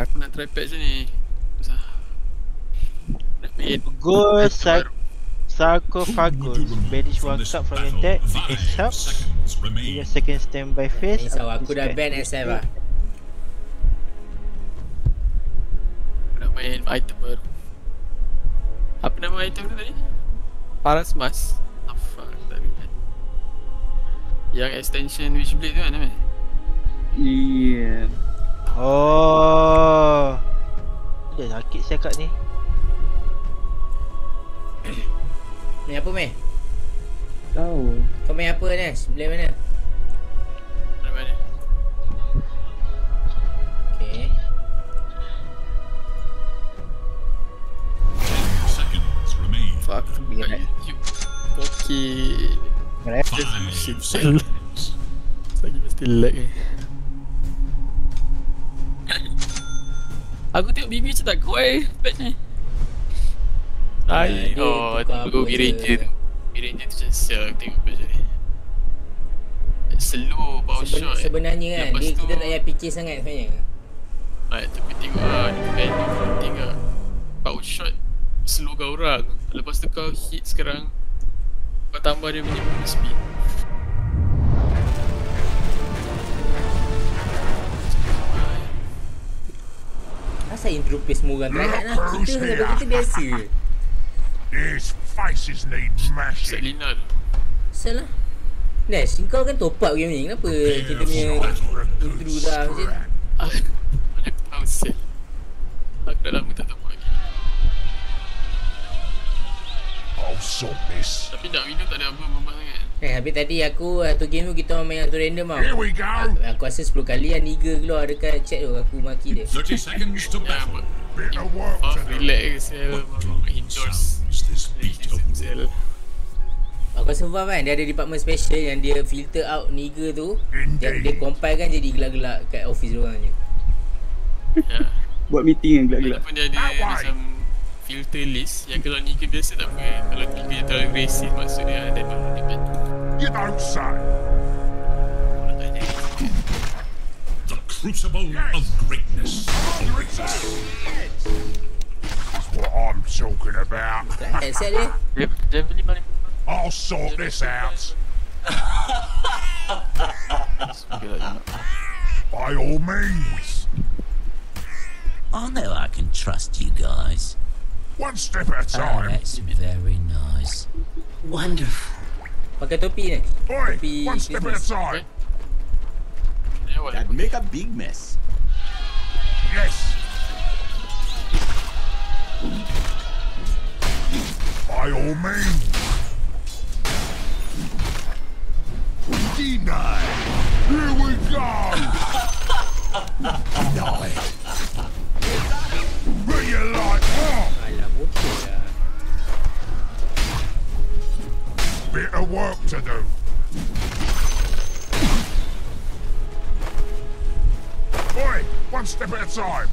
Ah, aku nak try patch ni. Susah. Nak main. Go sac sarcophagus. Banish one card from your deck. Except in your second standby phase. Ni sawa aku dah ban SF lah. Nak main item baru. Apa nama item tu tadi? Paras Mas. Apa tak ingat. Yang extension Witchblade tu kan nama? Iya. Oh. Ada sakit saya kat ni. Ni apa meh? Tahu. Kau main apa Nes? Belah mana? Mana mana? Fuck. Biar Kat YouTube. Okay. Five seconds. Lagi mesti lag ni. Aku tengok BB macam tak kuat eh patch ni. Ay, dia oh, tukar tu apa B-Ranger je. tu. B-Ranger tu macam sial aku tengok patch ni. Slow power Seben, shot. sebenarnya kan Lepas dia, tu- kita tak payah fikir sangat sebenarnya. Ah, tapi tengok lah, dia value penting lah. Power shot slow kau orang. Lepas tu kau hit sekarang, kau tambah dia punya movement speed. Asal intro play semua orang try lah. Kita sebab kita biasa. These faces need Set mashing. Lina tu. Asal lah. Nes, kau kan top up game ni. Kenapa kita punya intro dah macam aku tahu sel. Aku dah lama tak tahu lagi. This. Tapi nak video tak ada apa berubah sangat. Eh, habis tadi aku satu game tu kita orang main auto random tau. Here we go. Aku rasa 10 kali lah Niga keluar dekat chat tu aku maki dia. 30 seconds to battle. apa? Bit of work Oh, to do. relax Indoors. Aku rasa Valve kan dia ada department special yang dia filter out Niga tu. Dia, dia compile kan jadi gelak-gelak kat office orang je. Ya. Buat meeting yang gelak-gelak. Dia ada macam filter list yang kalau ni ke biasa tak apa. Kalau ni ke terlalu agresif maksud dia ada baru dia tak ada. the crucible of greatness. Is what I'm talking about. Mana? I'll sort this out. By all means. I know I can trust you guys. One step at a Oh, time. that's very nice. Wonderful. Pakai topi ni. Oi, Happy one step at a Christmas. time. That'd make a big mess. Yes. By all means. Denied. Here we go. Denied. Work to do. Oi, one step at a time.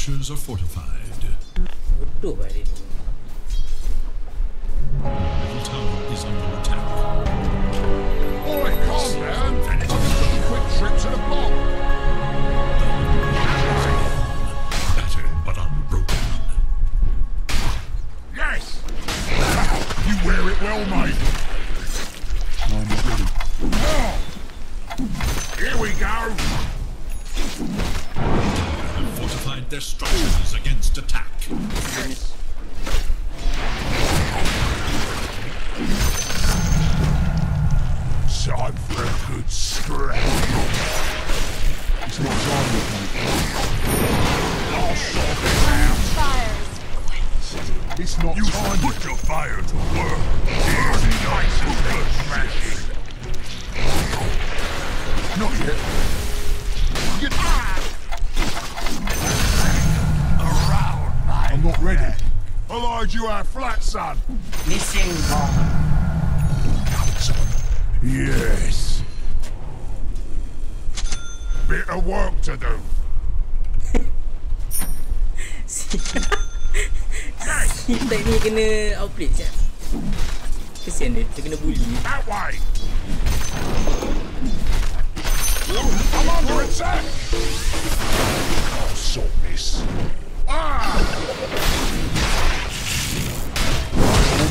Structures are fortified. Bodoh lah I lied you out flat, son. Missing bomb. Yes. Bit of work to do. Kita ni kena outplay siap. Kesian dia, dia kena bully. That way. I'm under attack. I'll sort this. Ah!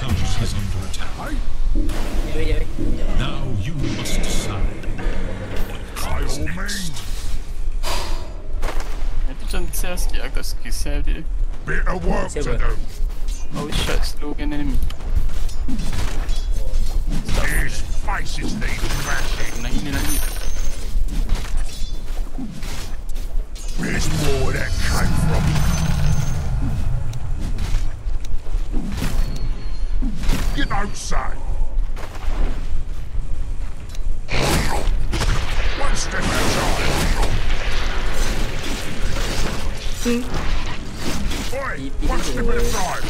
tower is under attack. Now you must decide what comes next. Can seski, aga ski sevi. Better work to do. Oh shit, slog an enemy. These faces need smashing. Where's more where that came from? You don't. One step time. Oi, one step at a time.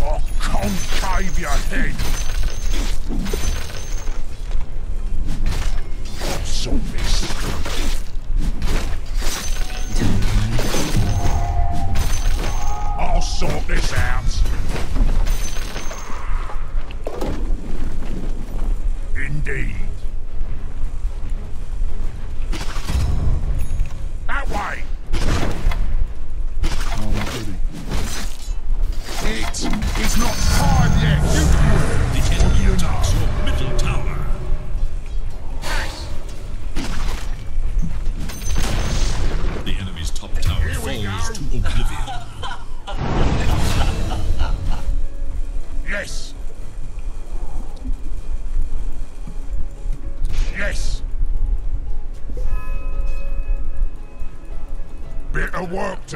I'll oh, concave your head. This out. Indeed.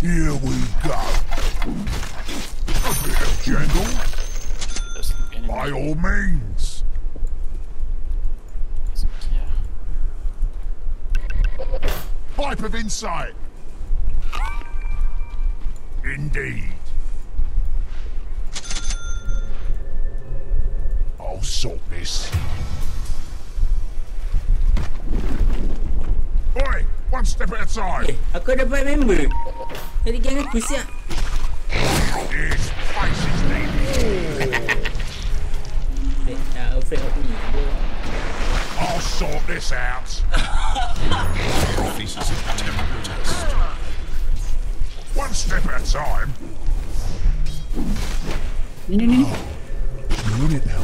Here we go. A bit of jangle, by all means. Pipe of insight. Indeed. I'll sort this. Oi, one step at a time. Eh, aku dapat member. Jadi geng aku siap. His face is needed. Alfred aku ni. I'll sort this out. Faces a terrible test. One step at a time. Ni ni ni. You're it now,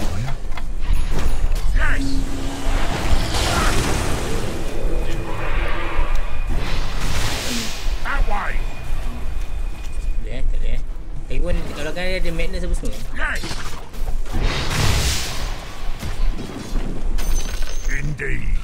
pun kalau kan ada madness apa semua. Indeed.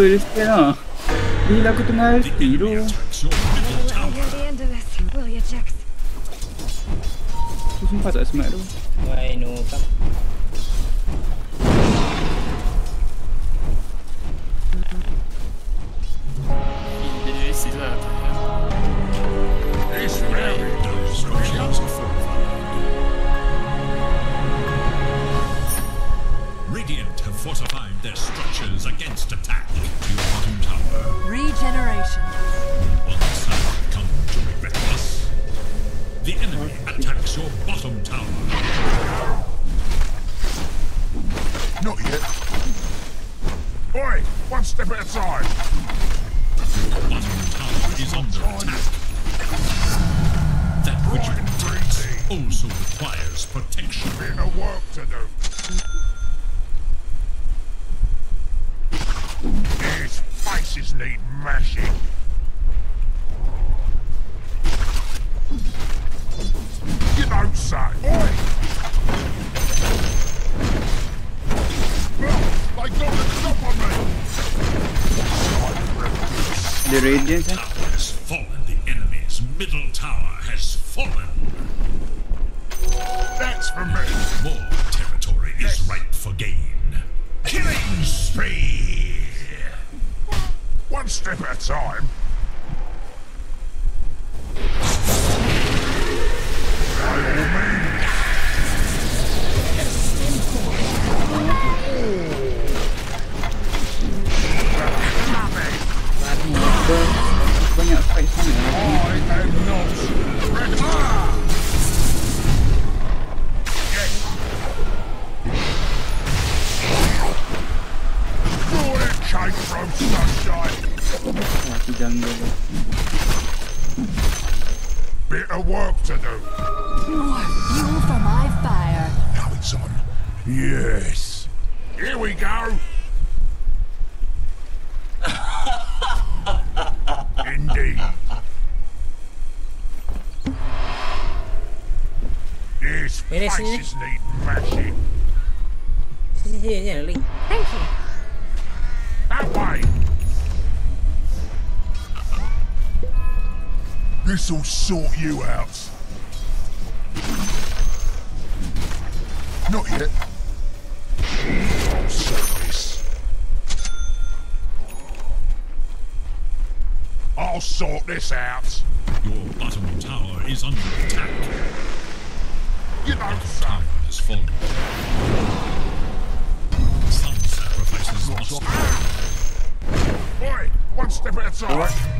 Bila aku tengah LP tu. Attacks your middle tower. Get the end of this, will The Radiance. Has fallen. The enemy's middle tower has fallen. That's for me. More territory is ripe for gain. Killing spree. One step at a time. Aku jungle. Bit of work to do. More fuel for my fire. Now it's on. Yes. Here we go. Indeed. His Wait faces need mashing. Thank you. This'll sort you out. Not yet. I'll sort this. I'll sort this out. Your bottom tower is under attack. You know Tower some. has fallen. Some sacrifices must Oi! One step at a time.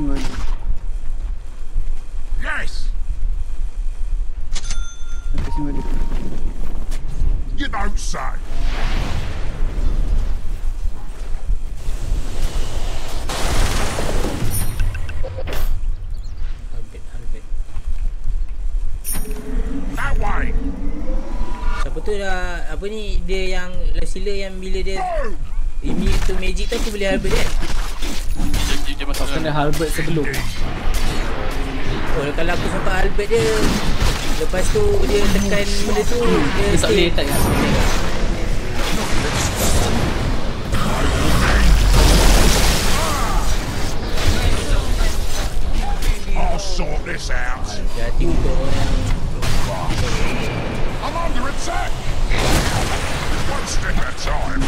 Ni balik. Yes! Albert, Albert. That way! Siapa tu dah apa ni dia yang Lasila yang bila dia ini tu magic tu aku boleh Albert kan? Kena Halbert sebelum. Oh kalau aku sampai Albert dia Lepas tu dia tekan benda tu Dia, Dia tak boleh kan? I'll sort this out. Untuk orang I'm under attack! One step at a time.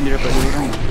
Dia dapat dua orang.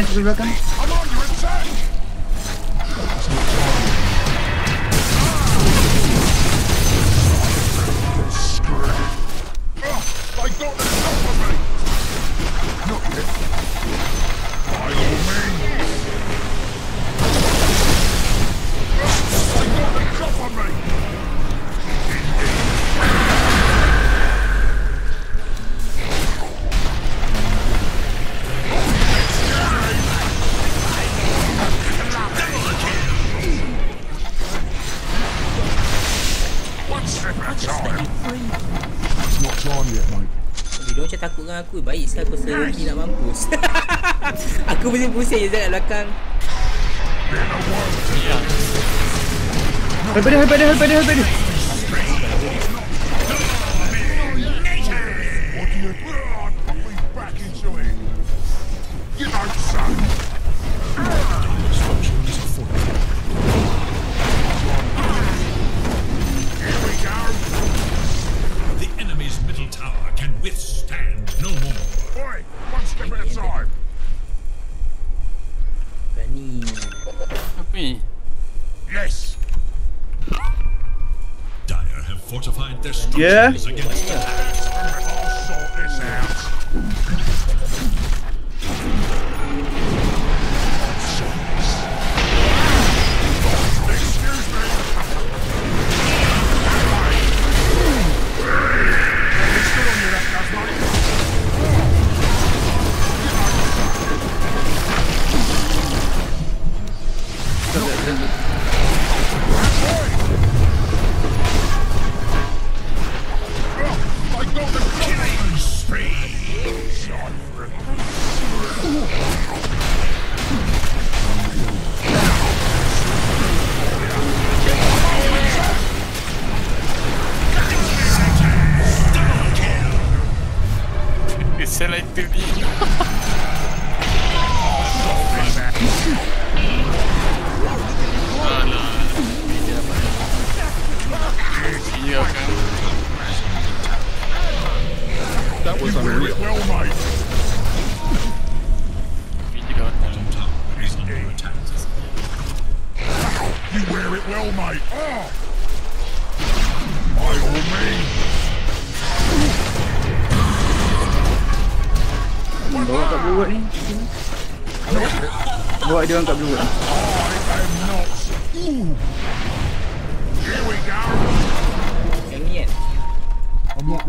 advantage a real Rooker? It's not on yet, mate. Dia macam takut dengan aku. Baik sekali aku serenti nak mampus. aku pusing-pusing je Zat belakang. Help me, help me, help me, help me. Yeah?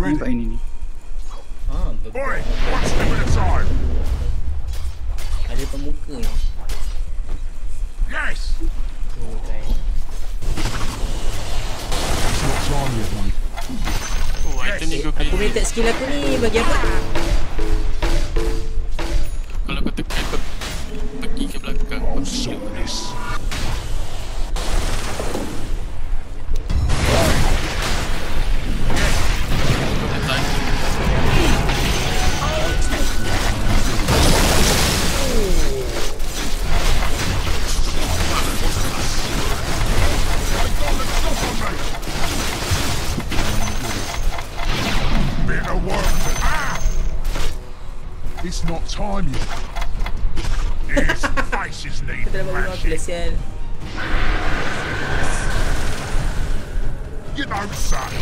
I Ini ni. Ah, the. What's the inside? Ada pemuka ni. Yes. Okay. Oh, yes. Aku minta skill aku ni bagi apa?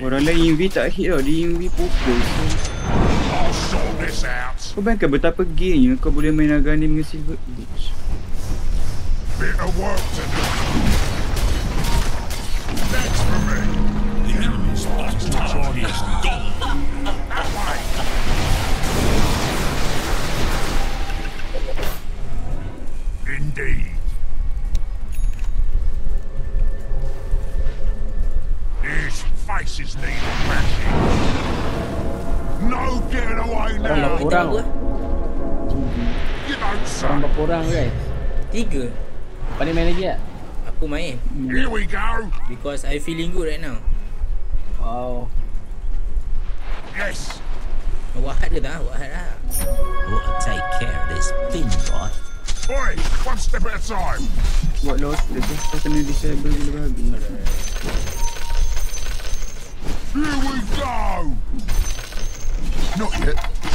Orang lain EMV tak hit tau, dia EMV pukul Kau bayangkan betapa gay kau boleh main Agani dengan Silver Edge Indeed. Faces need crashing. No getting away now. berapa orang? Apa? You don't Orang say. berapa orang guys? Tiga. Pandai main lagi tak? Aku main. Here we go. Because I feeling good right now. Wow. Yes. Ke tak? Wahad lah. Ought to take care of this thing, right? Oi, one step at a time. Buat lost dia tu, kau kena disable gila babi. Here we go. Not yet.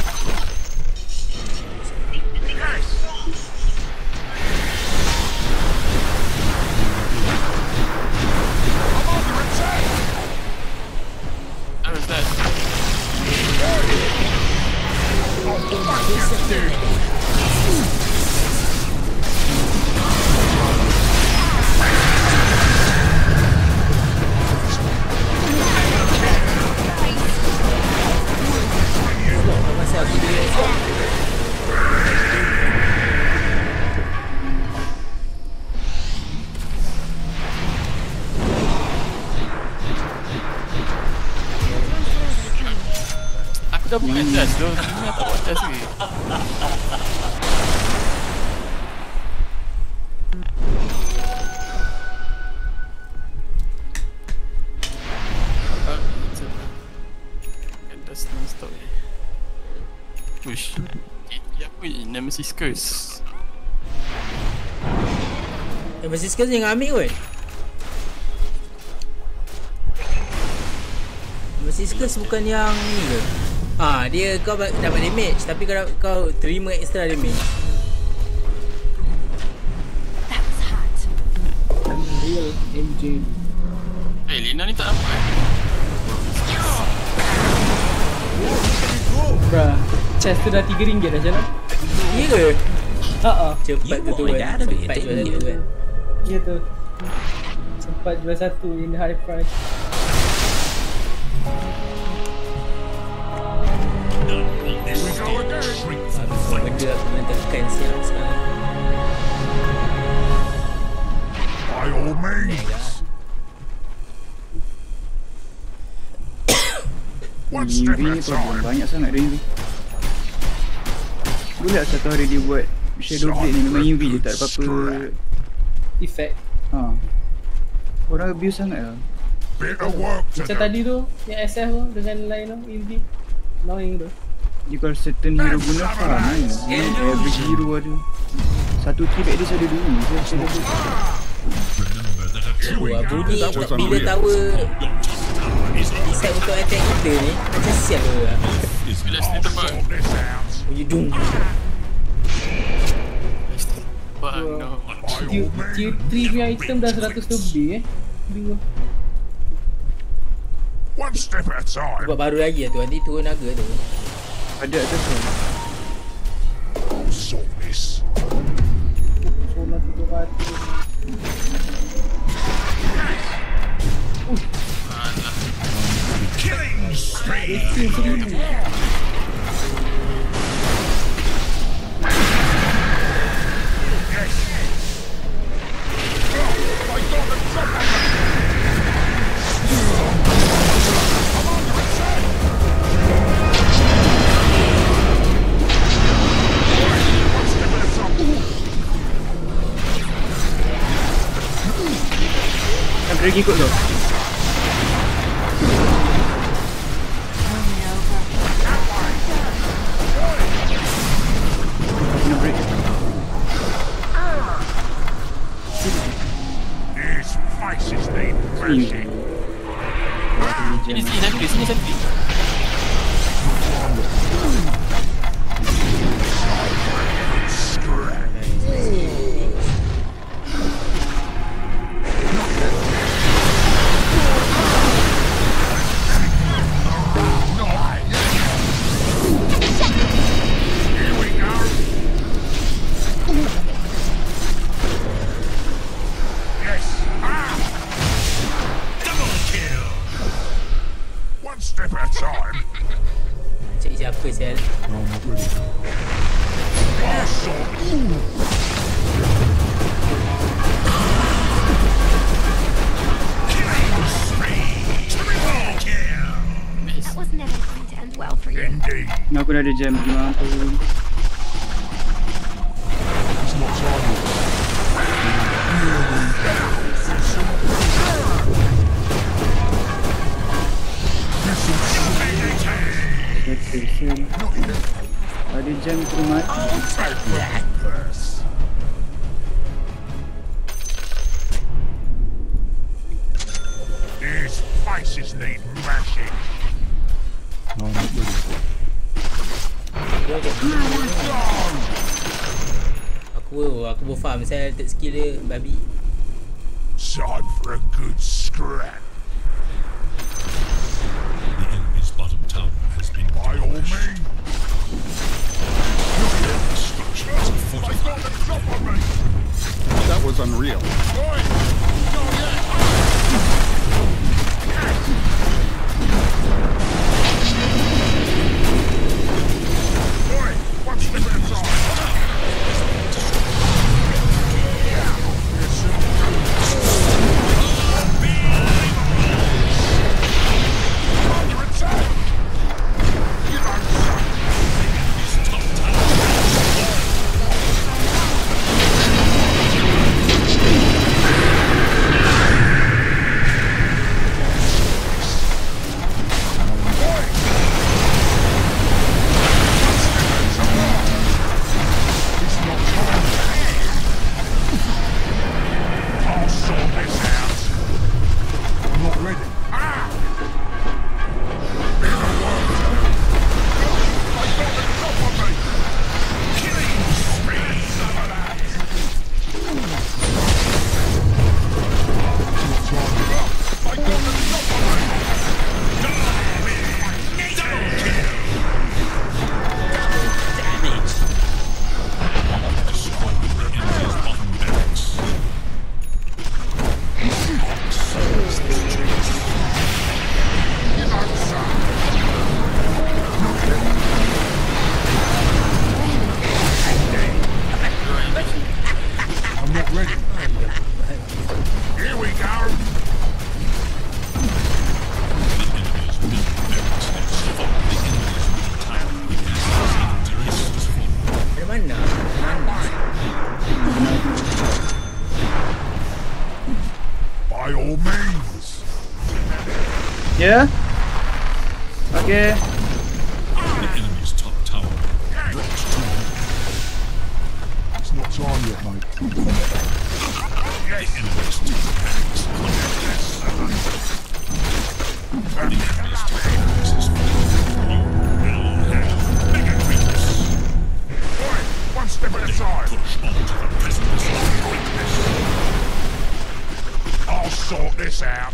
Curse. Eh masih sekarang jangan ambil kot Masih Skers bukan yang ni ke? Ha, dia kau dapat damage tapi kau, kau terima extra damage hot. Real MJ. Eh, Lina ni tak nampak eh? Bruh. Chest tu dah RM3 dah jalan. Ya ke? Haa. Cepat tu tu kan Cepat jual satu you? kan Ya tu. Sempat jual satu in high price. Benda aku kena tekan siap sekarang By all means. UV at ni problem, banyak sangat dia UV. Boleh tak satu hari dia buat Shadow Blade ni memang UV je tak ada apa-apa Effect. Ha Orang abuse sangat lah Macam tadi tu, yang SF tu dengan lain tu, Invi. Annoying tu. Dia kalau certain hero guna farm kan Ni average hero ada Satu trip at least ada dua Dia Shadow Blade That was bila tower Set untuk attack kita ni Macam sial tu lah Bila sini. This out. Bunyi dung Bang, no. Means. 3 punya item dah 100 lebih eh. Dua. One step at a time. Buat baru lagi lah tu Nanti turun naga tu Ada atas tu I'll sort this. Solar 300. Killing spree. Ricky, no. 殴られちゃいます。limited skill dia babi.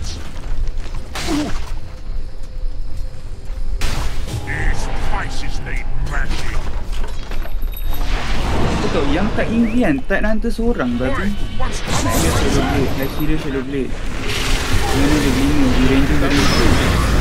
Kau tahu yang tak ingin kan? Tak nanti seorang berarti Nak dia solo Blade Nak serious solo Blade Mana dia bina dia ranger dari itu